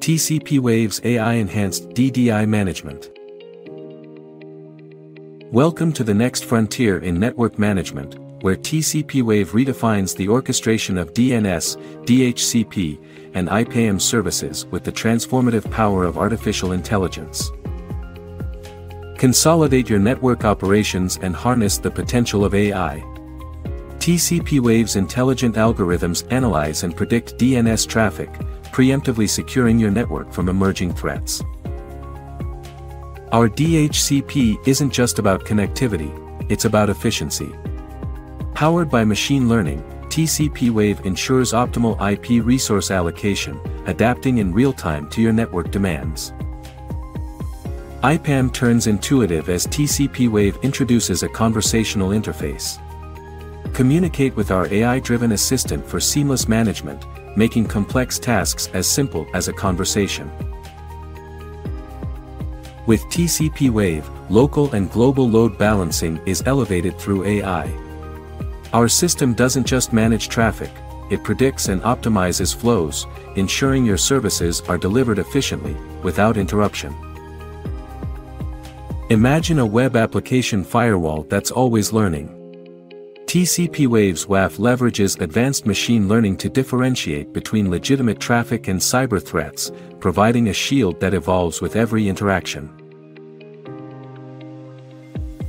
TCPWave's AI Enhanced DDI Management. Welcome to the next frontier in network management, where TCPWave redefines the orchestration of DNS, DHCP, and IPAM services with the transformative power of artificial intelligence. Consolidate your network operations and harness the potential of AI. TCPWave's intelligent algorithms analyze and predict DNS traffic, preemptively securing your network from emerging threats. Our DHCP isn't just about connectivity, it's about efficiency. Powered by machine learning, TCPWave ensures optimal IP resource allocation, adapting in real time to your network demands. IPAM turns intuitive as TCPWave introduces a conversational interface. Communicate with our AI-driven assistant for seamless management, making complex tasks as simple as a conversation. With TCPWave, local and global load balancing is elevated through AI. Our system doesn't just manage traffic, it predicts and optimizes flows, ensuring your services are delivered efficiently, without interruption. Imagine a web application firewall that's always learning. TCPWave's WAF leverages advanced machine learning to differentiate between legitimate traffic and cyber threats, providing a shield that evolves with every interaction.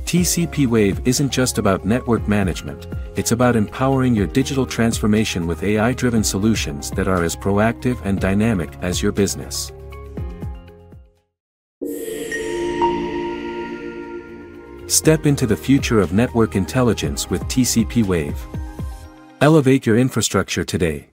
TCPWave isn't just about network management, it's about empowering your digital transformation with AI-driven solutions that are as proactive and dynamic as your business. Step into the future of network intelligence with TCPWave. Elevate your infrastructure today.